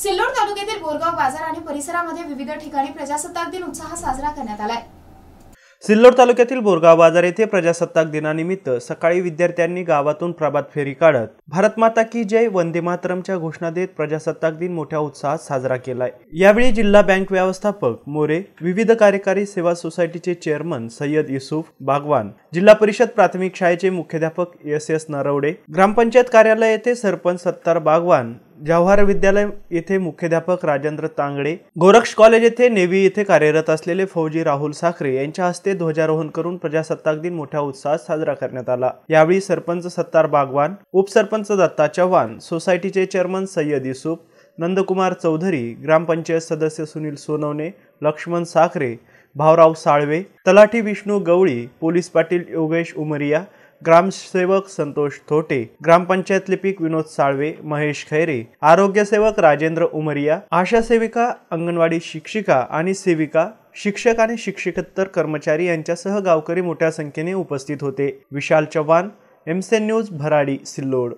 सिल्लोड तालुक्यातील बोरगाव बाजार आणि परिसरामध्ये विविध ठिकाणी प्रजासत्ताक दिन उत्साह साजरा करण्यात आलाय. सिल्लोड तालुक्यातील बोरगाव बाजार येथे प्रजासत्ताक दिनानिमित्त सकाळी विद्यार्थ्यांनी गावातून प्रभात फेरी काढत भारत माता की जय वंदे मातरमच्या घोषणा देत प्रजासत्ताक दिन मोठ्या उत्साहात साजरा केलाय. यावेळी जिल्हा बँक व्यवस्थापक मोरे विविध कार्यकारी सेवा सोसायटीचे चेअरमन सय्यद युसुफ बागवान जिल्हा परिषद प्राथमिक शाळेचे मुख्याध्यापक एस एस नरवडे ग्रामपंचायत कार्यालय येथे सरपंच सत्तार बागवान जवाहर विद्यालय येथे मुख्याध्यापक राजेंद्र तांगडे गोरक्ष कॉलेज येथे नेव्ही येथे कार्यरत असलेले फौजी राहुल साखरे यांच्या हस्ते ध्वजारोहण करून प्रजासत्ताक दिन मोठ्या उत्साहात साजरा करण्यात आला. यावेळी सरपंच सत्तार बागवान उपसरपंच दत्ता चव्हाण सोसायटीचे चेअरमन सय्यद युसुफ नंदकुमार चौधरी ग्रामपंचायत सदस्य सुनील सोनवणे लक्ष्मण साखरे भावराव साळवे तलाठी विष्णू गवळी पोलीस पाटील योगेश उमरिया ग्रामसेवक संतोष थोटे ग्रामपंचायत लिपिक विनोद साळवे महेश खैरे आरोग्यसेवक राजेंद्र उमरिया आशा सेविका अंगणवाडी शिक्षिका आणि सेविका शिक्षक आणि शिक्षकेतर कर्मचारी यांच्यासह गावकरी मोठ्या संख्येने उपस्थित होते. विशाल चव्हाण एमसेन न्यूज भराडी सिल्लोड.